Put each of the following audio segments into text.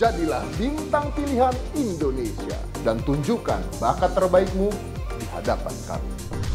Jadilah bintang pilihan Indonesia dan tunjukkan bakat terbaikmu di hadapan kami.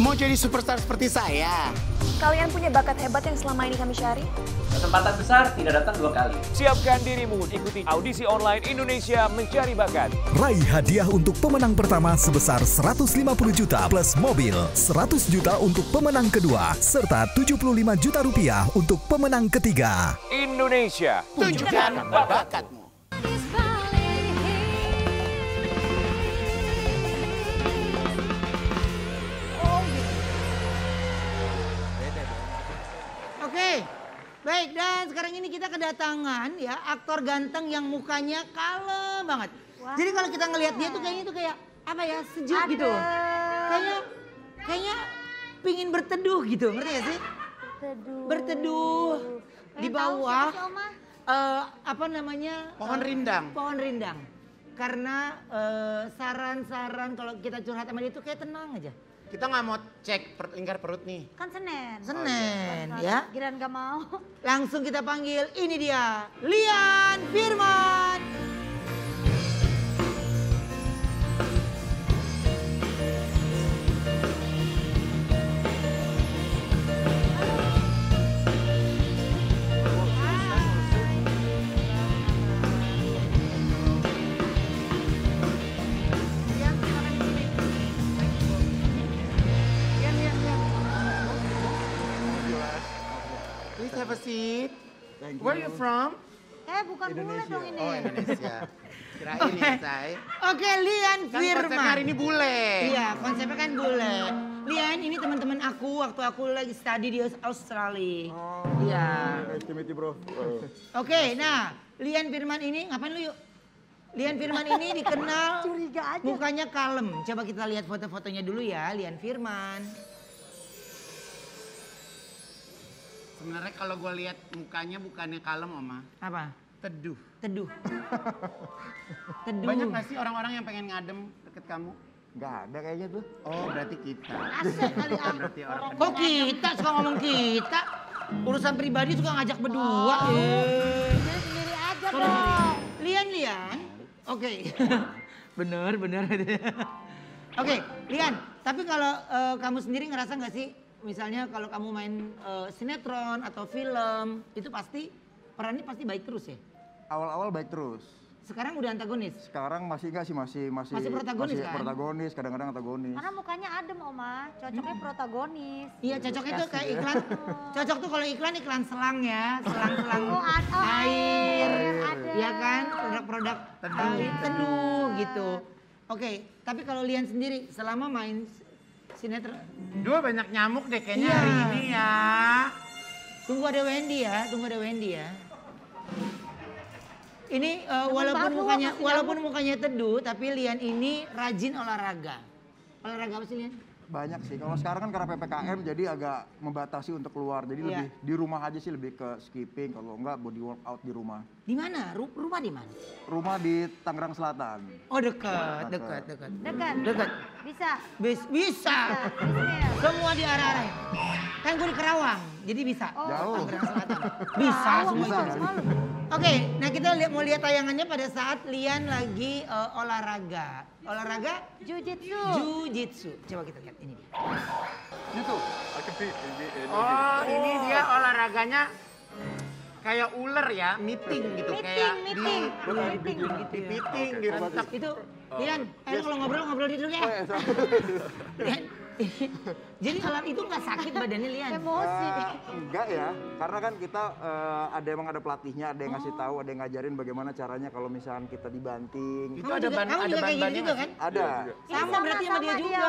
Mau jadi superstar seperti saya? Kalian punya bakat hebat yang selama ini kami cari? Kesempatan besar tidak datang dua kali. Siapkan dirimu ikuti audisi online Indonesia Mencari Bakat. Raih hadiah untuk pemenang pertama sebesar 150 juta plus mobil, 100 juta untuk pemenang kedua, serta 75 juta rupiah untuk pemenang ketiga. Indonesia. Tunjukkan bakatmu. Baik dan sekarang ini kita kedatangan ya aktor ganteng yang mukanya kalem banget. Jadi kalau kita ngelihat dia tuh kayaknya tuh kayak apa ya sejuk gitu. Kayaknya kayaknya pingin berteduh gitu, ngerti gak sih? Teduh. Berteduh di Pengen tahu bawah eh, apa namanya? Pohon eh, rindang. Pohon rindang. Karena eh, saran-saran kalau kita curhat sama dia tuh kayak tenang aja. Kita nggak mau cek per- lingkar perut nih. Kan Senin. Senin ya. Giran gak mau. Langsung kita panggil, ini dia, Lian Firman. Where you from? Eh bukan bule dong ini. Oh Indonesia. Kirain ya say. Oke, Lian Kan Firman. konsepnya hari ini bule. Iya, konsepnya kan bule. Lian, ini teman-teman aku waktu aku lagi study di Australia. Iya. Nice to meet you, bro. Oke, nah, Lian Firman ini ngapain lu yuk? Lian Firman ini dikenal Curiga aja. mukanya kalem. Coba kita lihat foto-fotonya dulu ya, Lian Firman. Sebenarnya kalau gue lihat mukanya bukannya kalem oma, Apa? teduh. Teduh. Teduh. Banyak gak sih orang-orang yang pengen ngadem deket kamu? Gak ada kayaknya tuh. Oh berarti kita. Asik kali ah. Berarti orang Kok kita suka ngomong kita? Urusan pribadi suka ngajak berdua. Eh. Sendiri sendiri aja dong. Lian, Lian. Oke. bener, bener. Oke, Lian. Tapi kalau eh, kamu sendiri ngerasa nggak sih, misalnya kalau kamu main eh, sinetron atau film, itu pasti perannya pasti baik terus ya? Awal-awal baik terus. Sekarang udah antagonis. Sekarang masih enggak sih masih masih Masih protagonis masih kan? protagonis, kadang-kadang antagonis. Karena mukanya adem Oma. Cocoknya protagonis. Iya cocoknya tuh kayak iklan, cocok tuh kalau iklan iklan selang ya, selang-selang Oh, ad- oh, air, air, ada. ya kan, produk-produk Teduh. air, teduh gitu. Oke, tapi kalau Lian sendiri selama main sinetron, Dua banyak nyamuk deh kayaknya Iya. hari ini ya. tunggu ada Wendy ya, tunggu ada Wendy ya. Ini eh, walaupun mukanya walaupun mukanya teduh, tapi Lian ini rajin olahraga. Olahraga apa sih Lian? Banyak sih. Kalau sekarang kan karena PPKM jadi agak membatasi untuk keluar. Jadi Iya. lebih di rumah aja sih lebih ke skipping kalau enggak body workout di rumah. Di mana? Ru- rumah di mana? Rumah di Tangerang Selatan. Oh dekat, dekat, dekat. Dekat. Dekat. Bisa. Bis- bisa. Bismillah. Semua di arah-arah. Kan gue di Kerawang, jadi bisa. Oh. Jauh. Tangerang Selatan. Bisa semua bisa, itu. kan? Oke, nah kita lihat mau lihat tayangannya pada saat Lian lagi eh, olahraga. Olahraga Jujitsu. jujitsu. Coba kita lihat ini dia. Oh ini dia olahraganya kayak ular ya, meeting gitu Meeting, kayak meeting. di Meeting. di meeting direntak. Itu Lian, eh kalau ngobrol ngobrol di dulu ya. Lian, jadi kalau itu nggak sakit badannya Lian. Emosi. Eh, enggak ya, karena kan kita eh, ada emang ada pelatihnya, ada yang ngasih tahu, ada yang ngajarin bagaimana caranya kalau misalkan kita dibanting. Itu Kamu ada juga, ban kamu ada juga kayak ban gitu juga kan? Ada. Sama berarti sama dia juga.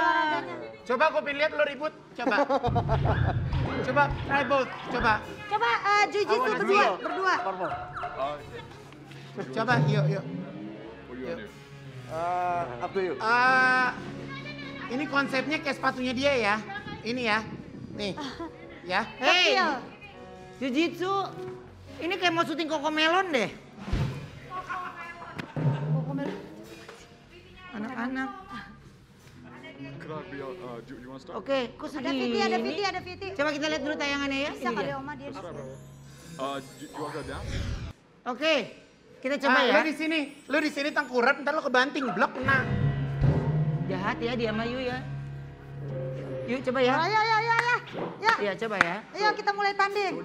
Coba aku lihat lo ribut, coba. coba try both, coba. Coba eh, jujitsu Awan, berdua, Azmi. berdua. Coba yuk yuk. Yuk. Eh, up to you. Eh, ini konsepnya kayak sepatunya dia ya. Ini ya. Nih. Ya. Hei, jujitsu ini kayak mau syuting Koko Melon deh. Anak-anak. Oke, kok Ada segini? Viti, ada Viti, ada Viti. Coba kita lihat dulu tayangannya ya. Bisa kali dia. Oma dia bisa. Oke, Kita coba Ah, ya. Lu di sini, lu di sini tengkurap, ntar lu kebanting, blok kena. Jahat ya dia Mayu ya. Yuk coba ya. Ayo, ayo, ayo, ayo. Ya, Iya coba ya. ayo kita mulai tanding.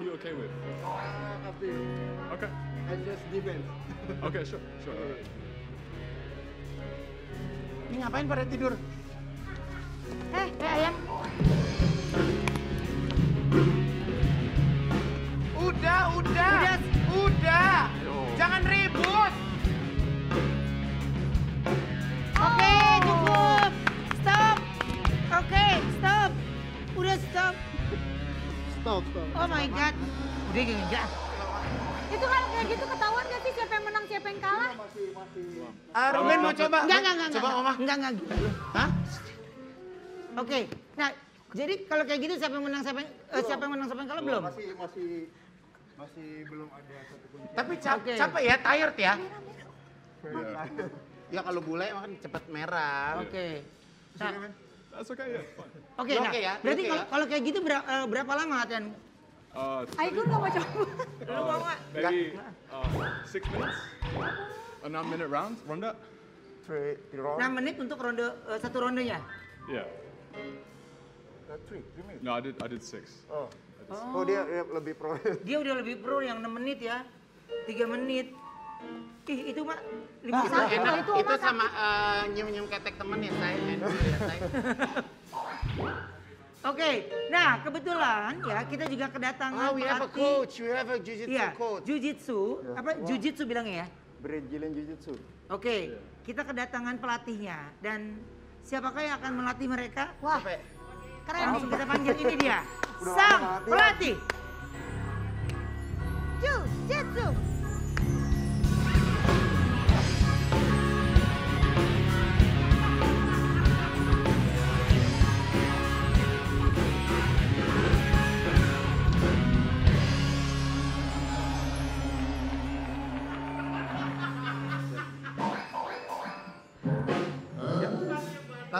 Okay. Okay, sure, sure. Ini ngapain pada tidur? Eh, eh ayam. Udah, udah, udah, Jangan ribut. Stop. Stop, stop. Oh my god. Udah enggak. Itu kalau kayak gitu ketahuan gak sih siapa yang menang, siapa yang kalah? Ah, Ruben mau coba? Enggak, enggak, enggak. Coba, enggak. Oma. Enggak, enggak. Hah? Oke. Nah, jadi kalau kayak gitu siapa yang menang siapa yang, eh, siapa yang menang siapa yang kalah belum? Masih masih masih belum ada satu pun. Tapi cap, Oke. capek ya, tired ya. Ya kalau bule makan cepet merah. Oke. Nah, That's okay, yeah, fine. Oke, Lu nah, oke ya? Berarti oke kalau ya? kalau kayak gitu ber- eh, berapa lama latihan? Uh, Ayo gue gak mau coba. Lu mau nggak? maybe uh, six minutes? A nine minute round, ronda? Three, three round. 6 menit untuk ronde eh, satu rondenya. Yeah. Uh, three, three minutes. No, I did, I did six. Oh. Oh, dia, dia lebih pro. Dia udah lebih pro yang 6 menit ya. 3 menit. Ih, itu mah 5 Itu menit. enak, itu itu, Oma, sama eh, nyium-nyium ketek temen ya, saya. Ya, saya. Oke, nah kebetulan ya kita juga kedatangan Oh, we have a pelatih- coach, we have a jiu-jitsu Iya, coach. jujitsu, apa jujitsu bilangnya ya? Brazilian Jiu-Jitsu. Oke, kita kedatangan pelatihnya dan siapakah yang akan melatih mereka? Wah, Sampai- keren Langsung kita panggil ini dia, sang pelatih. Jiu-jitsu.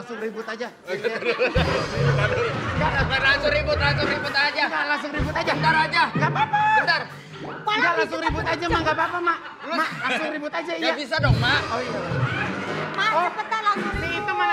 Langsung ribut aja. Langsung ribut, langsung ribut aja. Enggak, langsung ribut aja. Bentar aja. Enggak apa-apa. Bentar. Enggak, langsung ribut aja, Mak. Enggak apa-apa, Mak. Mak, langsung ribut aja, iya. Gak bisa dong, Mak. Oh iya. Mas, Oh.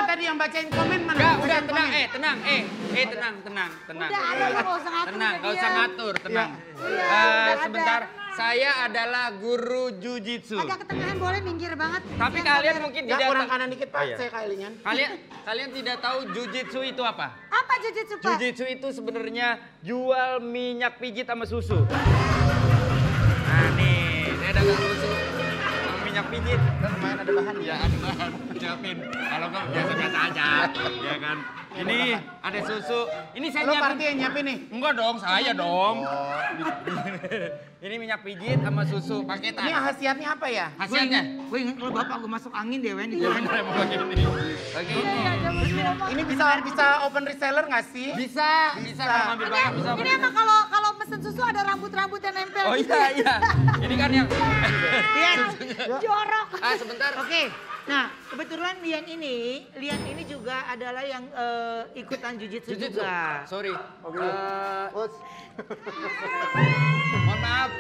Mana tadi yang bacain komen mana? Enggak, udah tenang, komen. eh tenang, eh, eh tenang, tenang, tenang. Udah ada, lu gak usah ngatur Tenang, sama gak usah ngatur, tenang. Iya, Eh, ada. sebentar, saya adalah guru jujitsu. Agak ketengahan boleh minggir banget. Tapi Yang kalian kabar- mungkin Enggak, tidak kurang kanan dikit, Pak. Saya kailingan. kalian kalian tidak tahu jujitsu itu apa? Apa jujitsu, Pak? Jujitsu itu sebenarnya jual minyak pijit sama susu. Nah nih, saya dagang pijit. Lumayan ada bahan Ya ada bahan, siapin. Kalau enggak biasa-biasa aja, ya kan. Ini ada susu. Ini saya Lo nyiapin. yang nyiapin nih? Enggak dong, saya dong. ini minyak pijit sama susu paketan. Ini khasiatnya apa ya? Gue Hasilnya. ingat, gue ingat kalau bapak gue masuk angin deh, Wen. Iya bener emang pakai ini. Ini. Bisa bisa open reseller nggak sih? Bisa, bisa bisa. ini emang kalau kalau pesen susu ada rambut-rambut yang nempel Oh gitu. iya iya. Ini kan yang Lian. Jorok. Ah sebentar. Oke, nah kebetulan Lian ini, Lian ini juga adalah yang eh, ikutan jujitsu Jujitsu. juga. Sorry. Oke. Eh, Coach. mohon maaf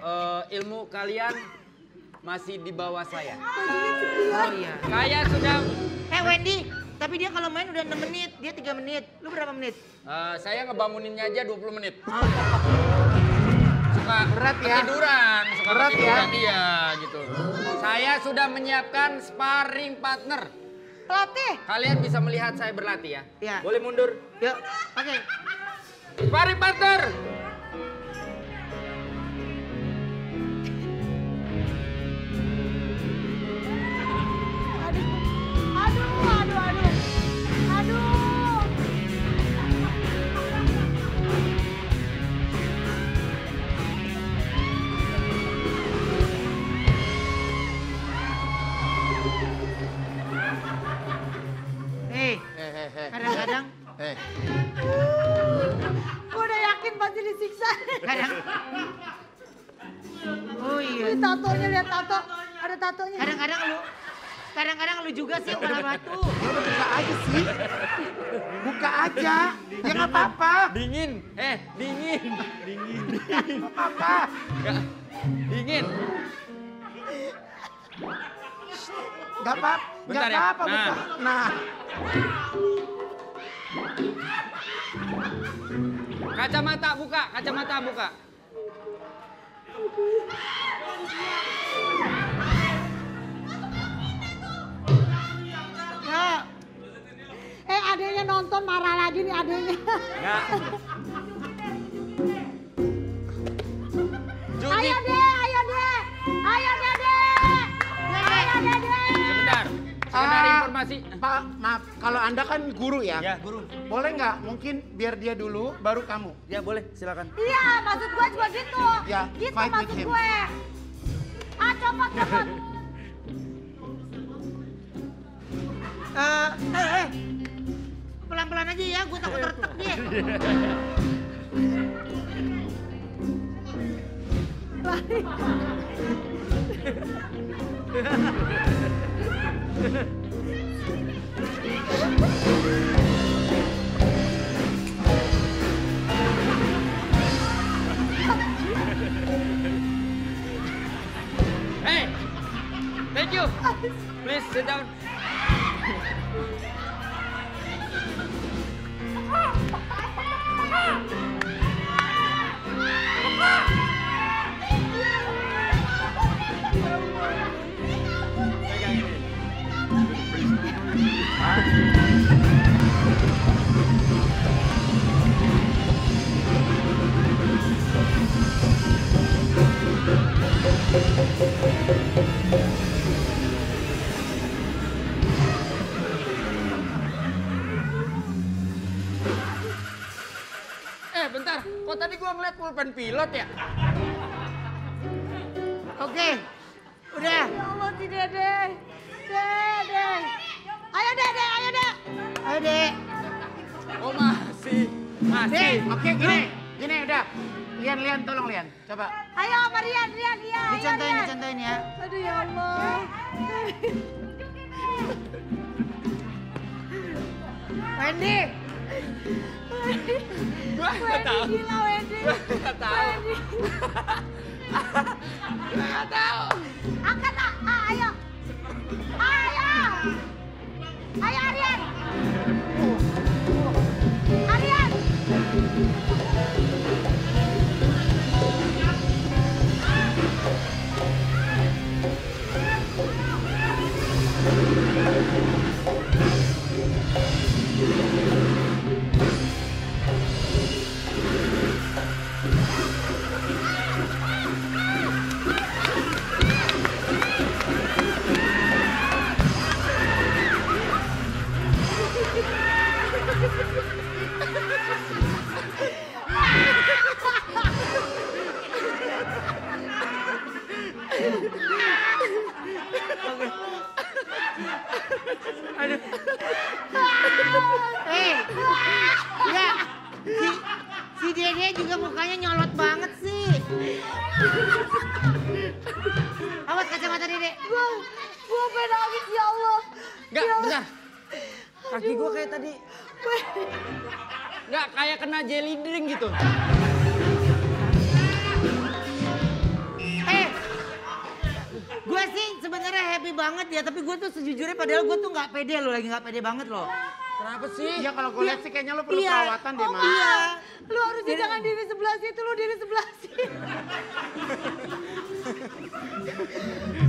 eh, ilmu kalian masih di bawah saya. Oh iya. Saya sudah Eh Wendy, tapi dia kalau main udah 6 menit, dia 3 menit. Lu berapa menit? eh, saya ngebanguninnya aja 20 menit. Oh, Suka Berat ya? Ketiduran, suka Berat ya? iya gitu. Saya sudah menyiapkan sparring partner. Pelatih. Kalian bisa melihat saya berlatih ya. Iya. Boleh mundur. Yuk, oke. Sparring partner. Tatonya lihat tato. Ada tatonya. Kadang-kadang lu, kadang-kadang lu juga sih kena batu. ya buka aja sih. Buka aja. Ya nggak apa-apa. Dingin. Eh, dingin. Nggak apa-apa. Nggak. Dingin. Gak apa, Bentar gak ya. apa-apa. Nah. buka. Nah, Kacamata buka, kacamata buka. Ya. Eh adanya nonton marah lagi nih adanya. Enggak. Ayo deh, ayo deh. Ayo deh deh. Ayo deh deh. Sebentar. Sekedar Ah, informasi. Pak, maaf, kalau Anda kan guru ya? Ya, guru. Boleh nggak mungkin biar dia dulu, baru kamu? Ya boleh, silakan. Iya, maksud gue juga gitu. Ya, gitu maksud him. gue. Ah, cepet, cepet. Eh, eh, eh. Pelan-pelan aja ya, gue takut retak dia. Hey, thank you. Please sit down. Kok tadi gua ngeliat pulpen pilot ya? Oke, udah. Ya Allah, si Dede. Dede. Ayo Dede, ayo deh. Ayo dek. Oh masih, masih. Oke gini, gini udah. Lian, Lian, tolong Lian, coba. Ayo sama Rian, Rian, iya. ayo, Dicontohin, Rian. dicontohin ya. Aduh ya Allah. Wendy. Gua nggak tahu. Gila Wendy. Gua nggak tahu. Gua nggak tahu. Angkat ah, ah, ayo. Ayo. Ayo Aryan. Aryan. Kaki gua kayak tadi. Enggak, kayak kena jelly drink gitu. Eh, gue sih sebenarnya happy banget ya, tapi gue tuh sejujurnya padahal gue tuh nggak pede lo, lagi nggak pede banget loh. Kenapa sih? Iya kalau gue lihat sih kayaknya lo perlu Iya. perawatan deh, Oh, Mas. Iya. Lu harusnya jangan diri sebelah situ, lu diri sebelah sini.